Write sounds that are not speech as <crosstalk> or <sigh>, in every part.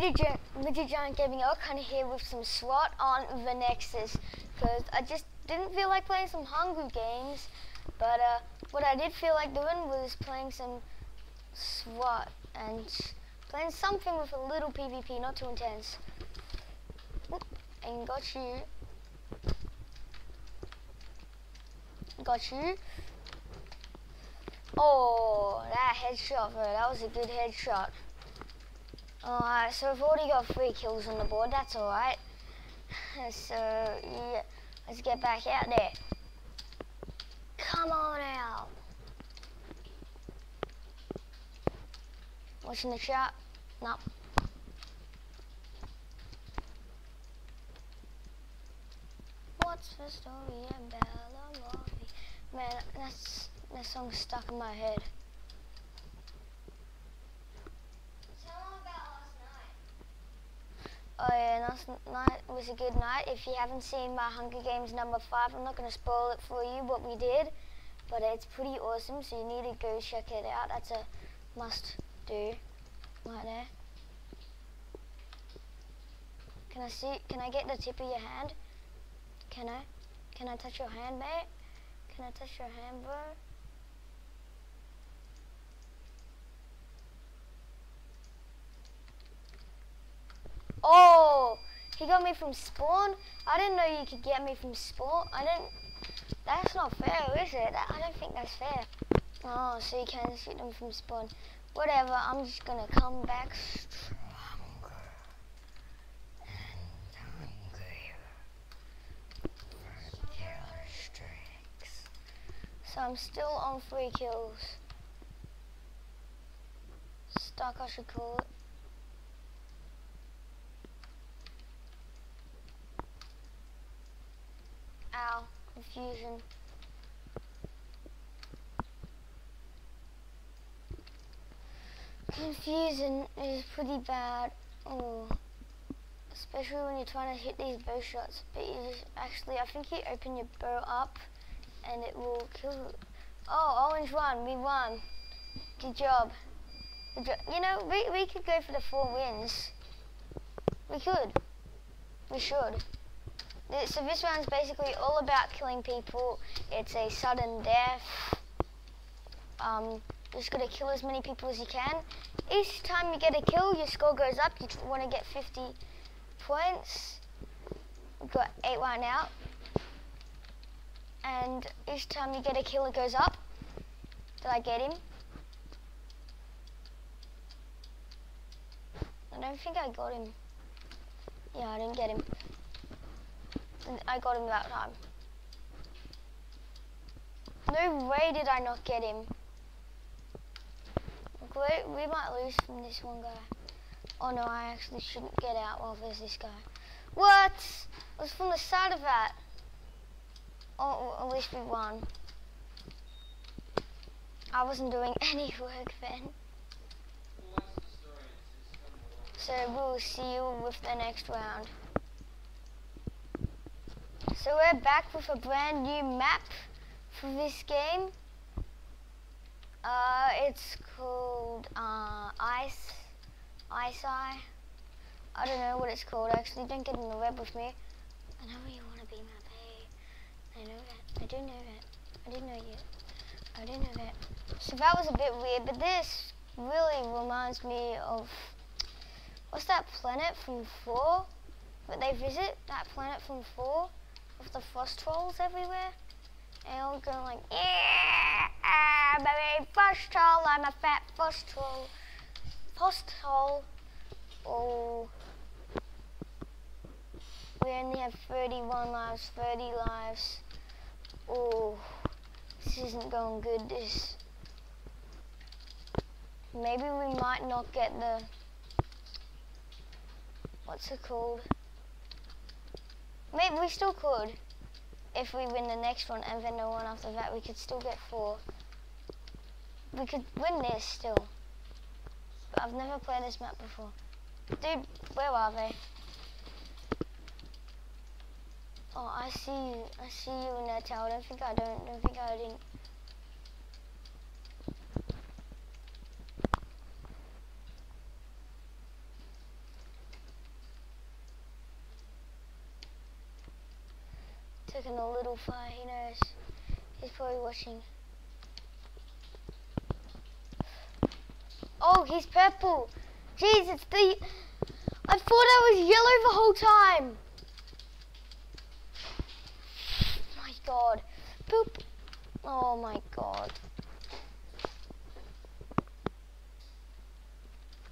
Midget Giant, Gaming kind of here with some SWAT on the Nexus because I just didn't feel like playing some Hunger Games, but uh, what I did feel like doing was playing some SWAT and playing something with a little PvP, not too intense. Oop, and got you. Got you. Oh, that headshot, bro. That was a good headshot. Alright, so we've already got three kills on the board. That's alright. <laughs> So, yeah. Let's get back out there. Come on out. Watching the shot? Nope. What's the story about Bella Man, that's that song's stuck in my head. Oh yeah, last night was a good night. If you haven't seen my Hunger Games number five, I'm not going to spoil it for you what we did, but it's pretty awesome, so you need to go check it out. That's a must do right there. Can I see, can I get the tip of your hand? Can I? Can I touch your hand, mate? Can I touch your hand, bro? He got me from spawn? I didn't know you could get me from spawn. I didn't, that's not fair, is it? I don't think that's fair. Oh, so you can shoot them from spawn. Whatever, I'm just gonna come back stronger and hungrier killer. So I'm still on three kills. Stuck, I should call it. Confusion. Confusion is pretty bad. Oh, especially when you're trying to hit these bow shots. But you just actually, I think you open your bow up, and it will kill. Oh, orange one, we won. Good job. Good job. You know, we we could go for the four wins. We could. We should. So this one's basically all about killing people. It's a sudden death. Um, just gotta kill as many people as you can. Each time you get a kill, your score goes up. You want to get 50 points. We've got 8 right now. And each time you get a kill, it goes up. Did I get him? I don't think I got him. Yeah, I didn't get him. I got him that time. No way did I not get him. We, we might lose from this one guy. Oh no, I actually shouldn't get out while there's this guy. What? It was from the side of that. Oh, at least we won. I wasn't doing <laughs> any work then. So we'll see you with the next round. So we're back with a brand new map for this game. Uh, it's called uh, Ice, Ice Eye. I don't know what it's called actually, don't get in the web with me. I know where you want to be my babe. I know that, I do know that. I didn't know you. I didn't know that. So that was a bit weird, but this really reminds me of, what's that planet from 4? That they visit, that planet from 4? With the frost trolls everywhere. And all going like, yeah, ah, baby, frost troll, I'm a fat frost troll. Frost troll. Oh. We only have 31 lives, 30 lives. Oh, this isn't going good, this. Maybe we might not get the, what's it called? Maybe we still could. If we win the next one and then the one after that, we could still get four. We could win this still. But I've never played this map before. Dude, where are they? Oh, I see you. I see you in that tower. Don't think I don't. Don't think I didn't. In a little fight. He knows. He's probably watching. Oh, he's purple. Jeez, it's the... I thought I was yellow the whole time. My god. Poop. Oh my god.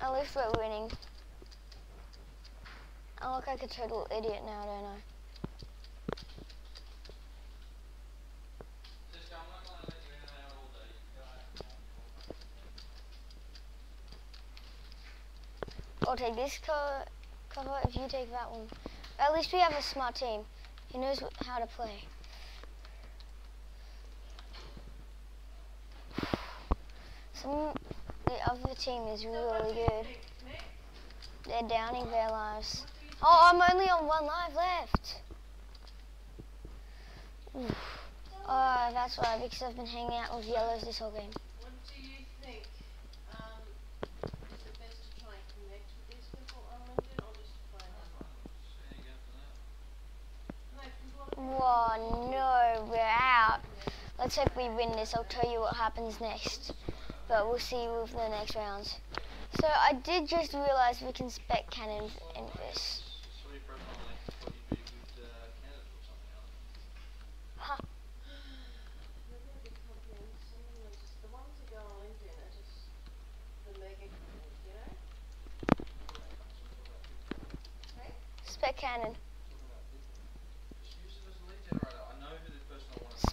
At least we're winning. I look like a total idiot now, don't I? Just go, I'm not gonna let you in and out all day. You go out. I'll take this co cover if you take that one. At least we have a smart team. He knows how to play. Some the other team is really good. They're downing their lives. Oh, I'm only on one life left. Oof. Oh, that's why, because I've been hanging out with yellows this whole game. Oh no, we're out. Let's hope we win this. I'll tell you what happens next. But we'll see you with the next rounds. So I did just realise we can spec cannon in this. Huh. Spec cannon.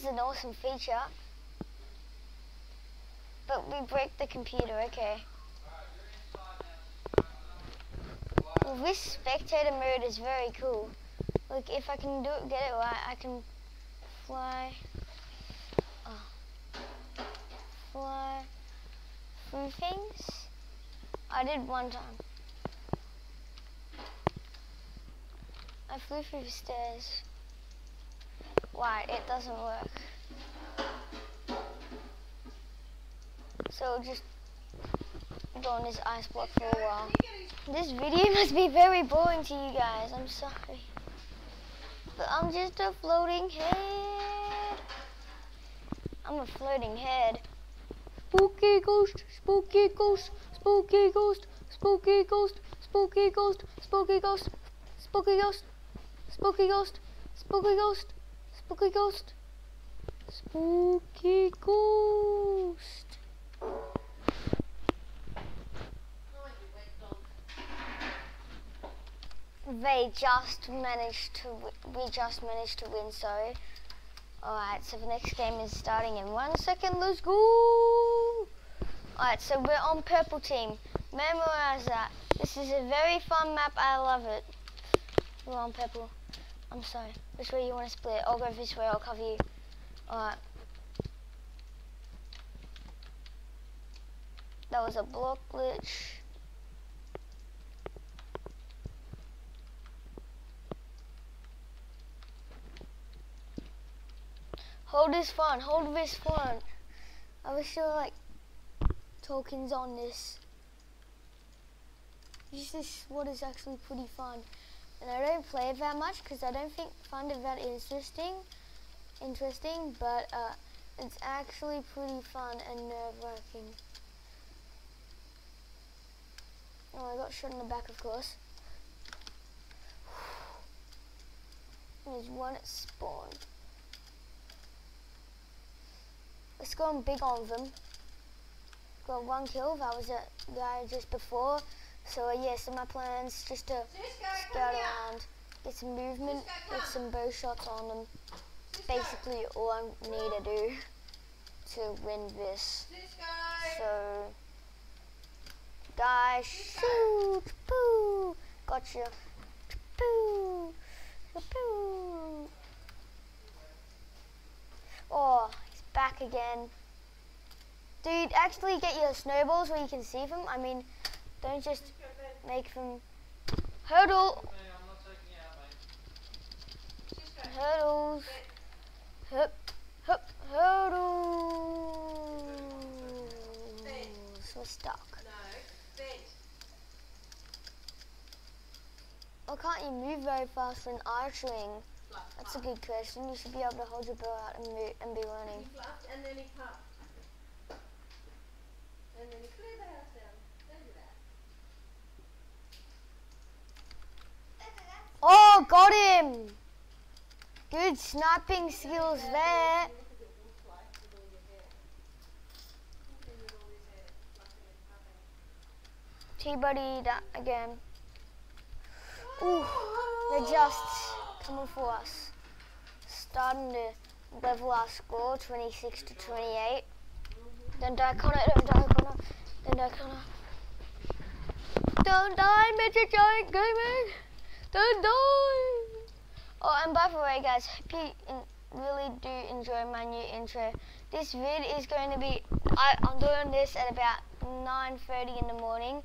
is an awesome feature. But we break the computer, okay. Well, this spectator mode is very cool. Look, if I can do it, get it right, I can fly, oh, fly through things. I did one time. I flew through the stairs. Why, it doesn't work. So just go on this ice block for a while. This video <laughs> must be very boring to you guys. I'm sorry. But I'm just a floating head. I'm a floating head. Spooky ghost, spooky ghost, spooky ghost, spooky ghost, spooky ghost, spooky ghost, spooky ghost, spooky ghost, spooky ghost, spooky ghost, spooky ghost. Spooky ghost. They just managed to. We just managed to win. Sorry. All right. So the next game is starting in one second. Let's go. All right. So we're on purple team. Memorize that. This is a very fun map. I love it. We're on purple. I'm sorry. Which way you want to split? I'll go this way. I'll cover you. All right. That was a block glitch. Hold this phone, hold this phone. I wish there were like tokens on this. This is what is actually pretty fun. And I don't play it that much because I don't think find it that interesting interesting, but uh, it's actually pretty fun and nerve wracking. Oh, I got shot in the back, of course. <sighs> There's one at spawn. Let's go on big on them. Got one kill. That was a guy just before. So yeah, so my plans just to scout around, get some movement, get some bow shots on them. Basically all I need to do to win this. So, guys, shoot! Boo! Gotcha! Boo! Boo! Oh, he's back again. Dude, actually get your snowballs where you can see them. I mean, don't just make them hurdle. Hurdles. Hup, hup, hurdles. We're stuck. Why can't you move very fast archering? Fluff. That's a good question. You should be able to hold your bow out and, move, and be running. He fluffed and then he puffed. And then he cleared the house down. Don't do that. Oh, got him! Good sniping skills there. T-Buddy that again. Ooh, they're just coming for us. Starting to level our score, 26 to 28. Don't die, Connor. Don't die, Connor. Don't die, Connor. Don't die, Midget Giant Gaming. Don't die. Oh, and by the way, guys, hope you really do enjoy my new intro. This vid is going to be, I, I'm doing this at about 9.30 in the morning.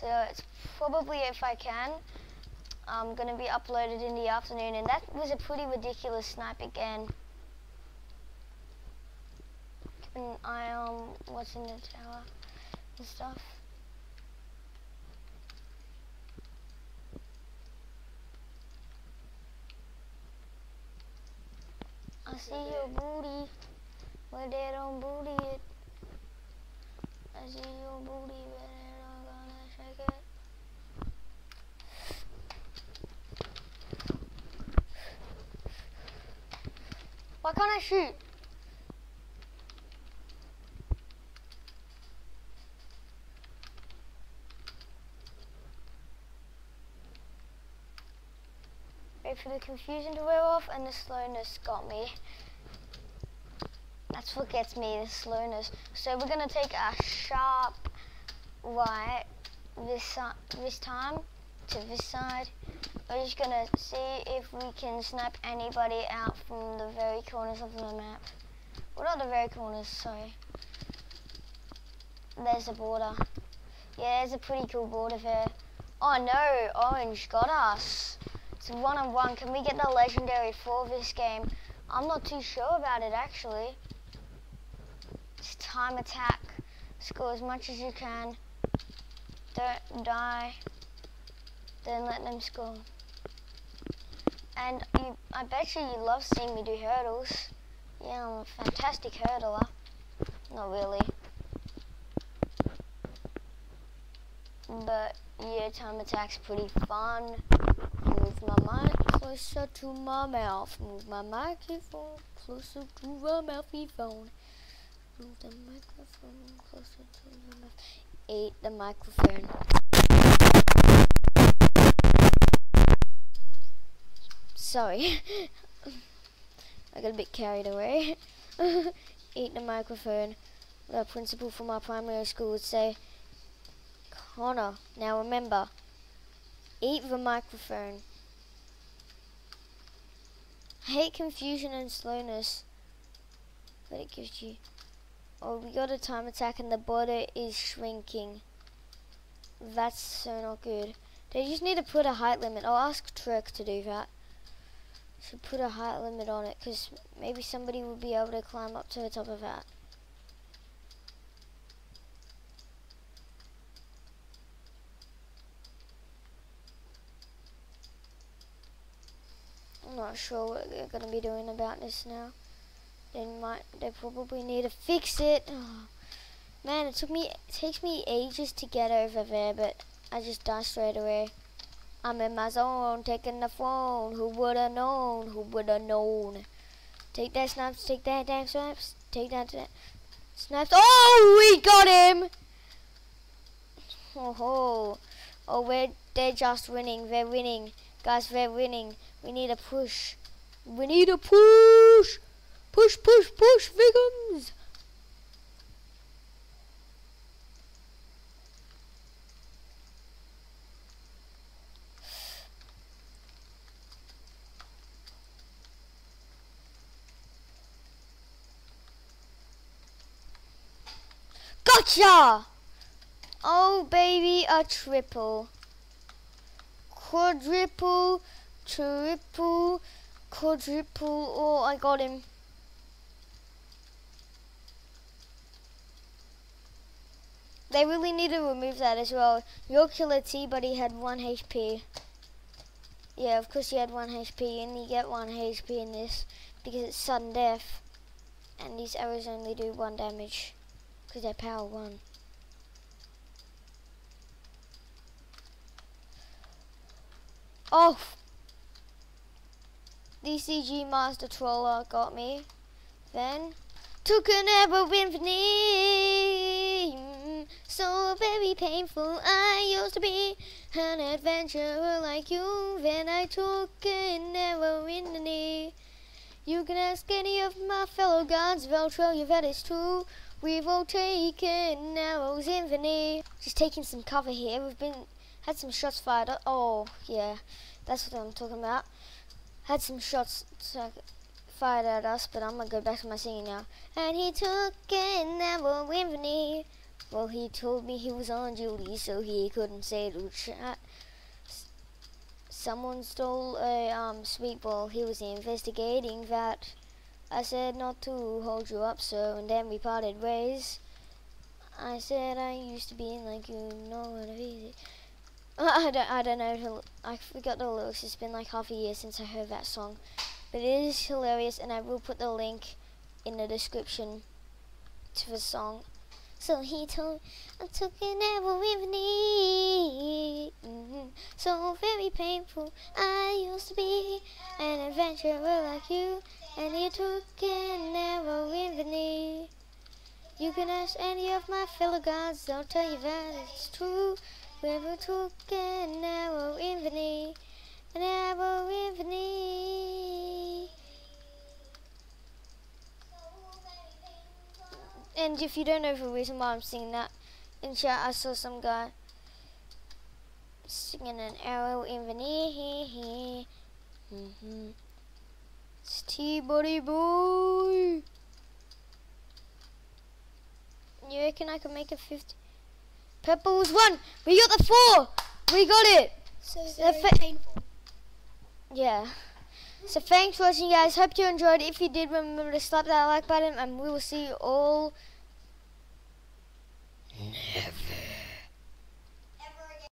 So it's probably, if I can, um, going to be uploaded in the afternoon. And that was a pretty ridiculous snipe again. Keep an eye on what's in the tower and stuff. I see your booty, but they don't booty it. I see your booty, but they don't gonna shake it. Why can't I shoot? Wait for the confusion to wear off and the slowness got me. That's what gets me, the slowness. So we're gonna take a sharp right this si- this time to this side. We're just gonna see if we can snap anybody out from the very corners of the map. Well, not the very corners, sorry. There's a border. Yeah, there's a pretty cool border there. Oh no, orange got us. It's one on one. Can we get the legendary for this game? I'm not too sure about it actually. It's time attack. Score as much as you can. Don't die. Then let them score. And you, I bet you you love seeing me do hurdles. Yeah, I'm a fantastic hurdler. Not really. But yeah, time attack's pretty fun. Move my mic closer to my mouth. Move my microphone closer to my mouthy phone. Move the microphone closer to my mouth. Eat the microphone. Sorry. <laughs> I got a bit carried away. <laughs> Eat the microphone. The principal from my primary school would say, Connor, now remember, eat the microphone. I hate confusion and slowness, but it gives you. Oh, we got a time attack and the border is shrinking. That's so not good. They just need to put a height limit. I'll ask Trek to do that. Should put a height limit on it because maybe somebody will be able to climb up to the top of that. I'm sure what they're going to be doing about this now. They might. They probably need to fix it. Oh, <sighs> man, it took me. It takes me ages to get over there, but I just die straight away. I'm in my zone, taking the phone. Who woulda known? Who woulda known? Take that snaps. Take that damn snaps. Take that da- snaps. Oh, we got him! <laughs> Oh ho! Oh, we're they're just winning. They're winning, guys. They're winning. We need a push. We need a push! Push, push, push, victims! Gotcha! Oh, baby, a triple. Quadruple triple, quadruple. Oh, I got him. They really need to remove that as well. Your killer T, but he had 1 HP. Yeah, of course he had 1 HP, and you get 1 HP in this because it's sudden death. And these arrows only do 1 damage because they're power 1. Oh! DCG Master Troller got me. Then, took an arrow with me. So very painful. I used to be an adventurer like you. Then I took an arrow in the knee. You can ask any of my fellow gods, they'll tell you that it's true. We've all taken arrows in the knee. Just taking some cover here. We've been had some shots fired. Oh, yeah, that's what I'm talking about. Had some shots fired at us, but I'm gonna go back to my singing now. And he took an arrow in the knee. Well, he told me he was on duty, so he couldn't say to chat. Someone stole a um, sweet ball. He was investigating that. I said not to hold you up, sir, and then we parted ways. I said I used to be like you, know what I mean. I don't, I don't know. I forgot the lyrics. It's been like half a year since I heard that song, but it is hilarious, and I will put the link in the description to the song. So he told, I took an arrow with me. Mm -hmm. So very painful. I used to be an adventurer like you, and he took an arrow with me. You can ask any of my fellow gods, they'll tell you that it's true. An arrow in the knee, an arrow in the knee. And if you don't know the reason why I'm singing that, in chat I saw some guy singing an arrow in the knee. Mm -hmm. It's T-Body Boy. You reckon I could make a 50? Purple was one. We got the four. We got it. So very painful. Yeah. So thanks for watching guys. Hope you enjoyed. If you did, remember to slap that like button and we will see you all never.